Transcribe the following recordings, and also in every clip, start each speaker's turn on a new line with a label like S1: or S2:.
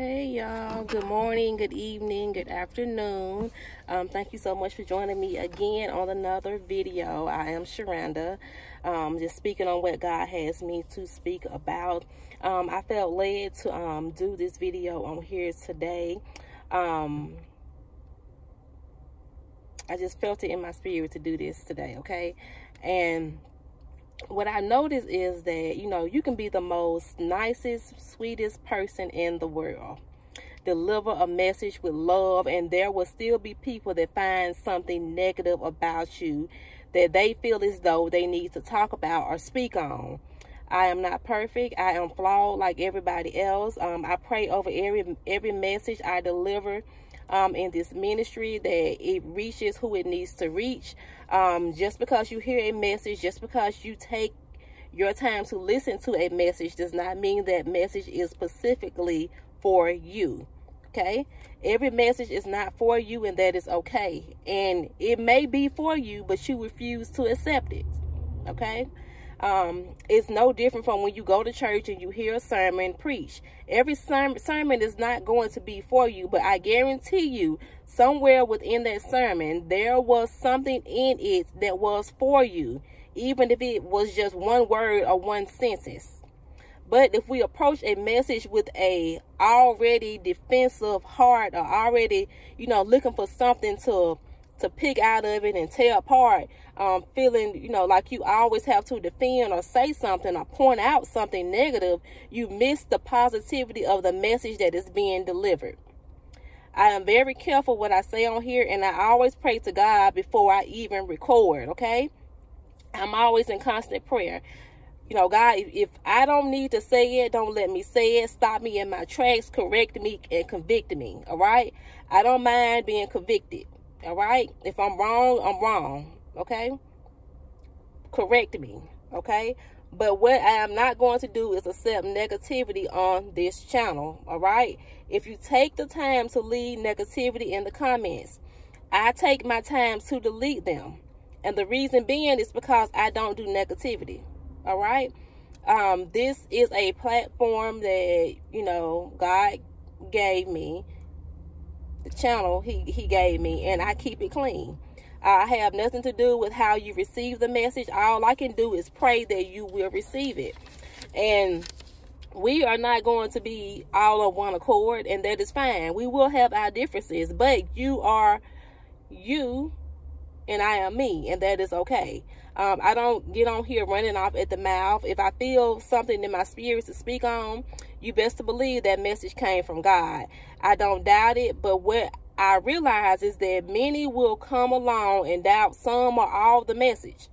S1: Hey y'all, good morning, good evening, good afternoon. Um, thank you so much for joining me again on another video. I am Sharanda, um, just speaking on what God has me to speak about. Um, I felt led to um, do this video on here today. Um, I just felt it in my spirit to do this today, okay? And what I notice is that, you know, you can be the most nicest, sweetest person in the world. Deliver a message with love, and there will still be people that find something negative about you that they feel as though they need to talk about or speak on. I am not perfect. I am flawed like everybody else. Um, I pray over every every message I deliver um, in this ministry that it reaches who it needs to reach. Um, just because you hear a message, just because you take your time to listen to a message does not mean that message is specifically for you. Okay? Every message is not for you and that is okay. And it may be for you, but you refuse to accept it. Okay? Um, it's no different from when you go to church and you hear a sermon preach. Every sermon, sermon is not going to be for you, but I guarantee you, somewhere within that sermon, there was something in it that was for you, even if it was just one word or one sentence. But if we approach a message with a already defensive heart or already, you know, looking for something to to pick out of it and tear apart, um, feeling, you know, like you always have to defend or say something or point out something negative, you miss the positivity of the message that is being delivered. I am very careful what I say on here, and I always pray to God before I even record, okay? I'm always in constant prayer. You know, God, if, if I don't need to say it, don't let me say it. Stop me in my tracks, correct me, and convict me, all right? I don't mind being convicted. All right. If I'm wrong, I'm wrong. Okay. Correct me. Okay. But what I am not going to do is accept negativity on this channel. All right. If you take the time to leave negativity in the comments, I take my time to delete them. And the reason being is because I don't do negativity. All right. Um, this is a platform that, you know, God gave me channel he, he gave me and I keep it clean. I have nothing to do with how you receive the message. All I can do is pray that you will receive it. And we are not going to be all on one accord, and that is fine. We will have our differences, but you are you and I am me, and that is okay. Um, I don't get on here running off at the mouth. If I feel something in my spirit to speak on, you best to believe that message came from God. I don't doubt it, but what I realize is that many will come along and doubt some or all of the message.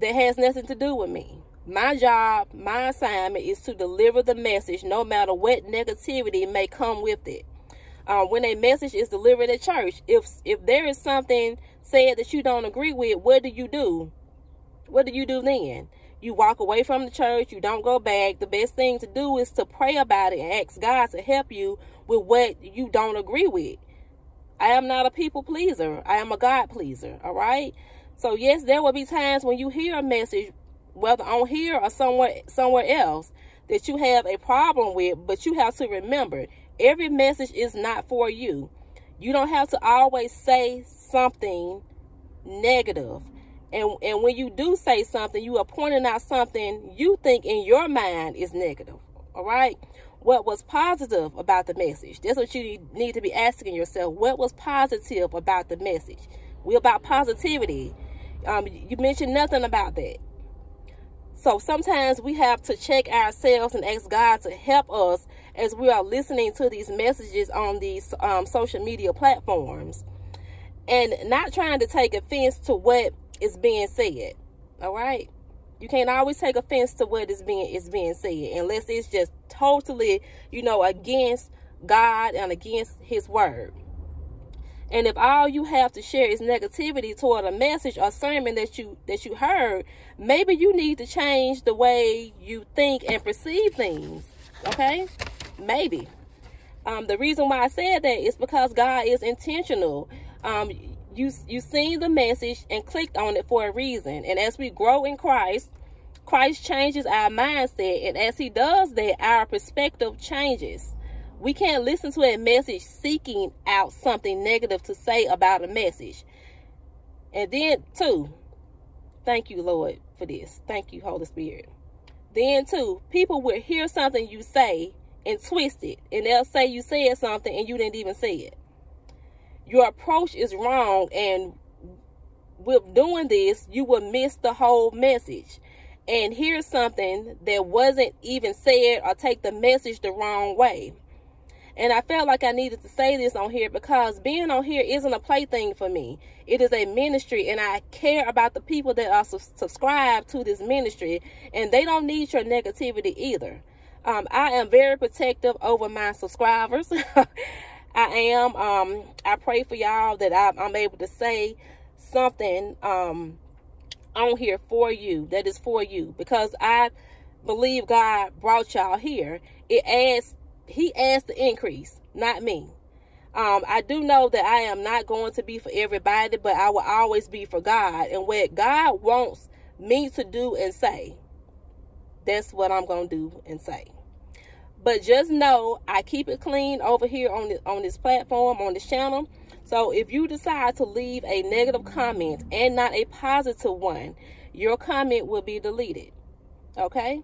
S1: That has nothing to do with me. My job, my assignment is to deliver the message no matter what negativity may come with it. Um, when a message is delivered at church, if if there is something said that you don't agree with, what do you do? What do you do then? You walk away from the church, you don't go back. The best thing to do is to pray about it and ask God to help you with what you don't agree with. I am not a people pleaser. I am a God pleaser. All right. So yes, there will be times when you hear a message, whether on here or somewhere somewhere else, that you have a problem with, but you have to remember every message is not for you. You don't have to always say something negative. And, and when you do say something, you are pointing out something you think in your mind is negative. All right. What was positive about the message? That's what you need to be asking yourself. What was positive about the message? We're about positivity. Um, you mentioned nothing about that. So sometimes we have to check ourselves and ask God to help us as we are listening to these messages on these um, social media platforms and not trying to take offense to what is being said. All right. You can't always take offense to what is being is being said unless it's just totally, you know, against God and against his word. And if all you have to share is negativity toward a message or sermon that you that you heard, maybe you need to change the way you think and perceive things. Okay? Maybe. Um, the reason why I said that is because God is intentional. Um, you you seen the message and clicked on it for a reason. And as we grow in Christ, Christ changes our mindset, and as He does that, our perspective changes. We can't listen to a message seeking out something negative to say about a message. And then, too thank you, Lord, for this. Thank you, Holy Spirit. Then, too people will hear something you say and twist it. And they'll say you said something and you didn't even say it. Your approach is wrong. And with doing this, you will miss the whole message and hear something that wasn't even said or take the message the wrong way. And I felt like I needed to say this on here because being on here isn't a plaything for me. It is a ministry, and I care about the people that are su subscribed to this ministry, and they don't need your negativity either. Um, I am very protective over my subscribers. I am. Um, I pray for y'all that I, I'm able to say something um, on here for you that is for you because I believe God brought y'all here. It adds, he adds the increase, not me. Um, I do know that I am not going to be for everybody, but I will always be for God. And what God wants me to do and say, that's what I'm going to do and say. But just know I keep it clean over here on, the, on this platform, on this channel. So if you decide to leave a negative comment and not a positive one, your comment will be deleted. Okay?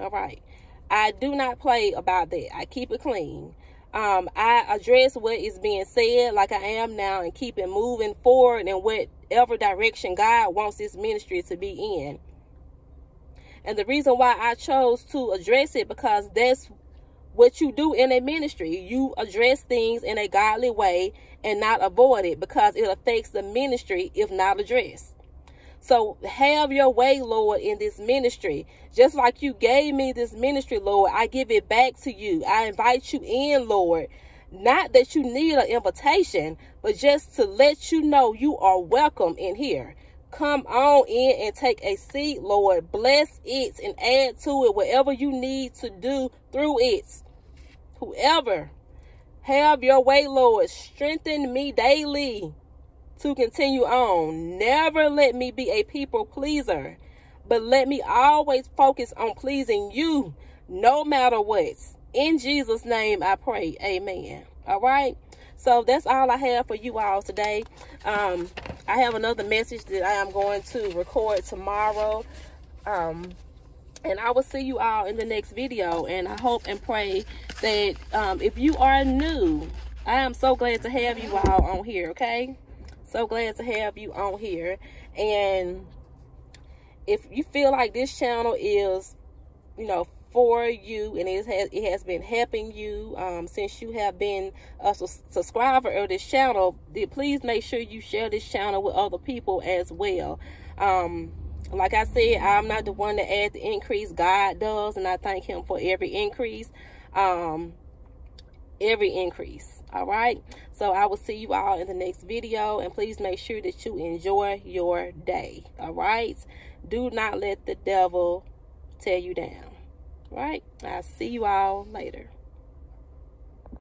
S1: All right. I do not play about that. I keep it clean. Um, I address what is being said like I am now and keep it moving forward in whatever direction God wants this ministry to be in. And the reason why I chose to address it because that's what you do in a ministry. You address things in a godly way and not avoid it because it affects the ministry if not addressed. So have your way, Lord, in this ministry. Just like you gave me this ministry, Lord, I give it back to you. I invite you in, Lord. Not that you need an invitation, but just to let you know you are welcome in here. Come on in and take a seat, Lord. Bless it and add to it whatever you need to do through it whoever. Have your way, Lord. Strengthen me daily to continue on. Never let me be a people pleaser, but let me always focus on pleasing you no matter what. In Jesus' name I pray. Amen. All right. So that's all I have for you all today. Um, I have another message that I am going to record tomorrow. Um, and I will see you all in the next video. And I hope and pray that um, if you are new, I am so glad to have you all on here, okay? So glad to have you on here. And if you feel like this channel is, you know, for you and it has it has been helping you um, since you have been a su subscriber of this channel please make sure you share this channel with other people as well um, like I said, I'm not the one that adds the increase. God does, and I thank him for every increase. Um, every increase. All right. So I will see you all in the next video. And please make sure that you enjoy your day. All right. Do not let the devil tear you down. All right. I'll see you all later.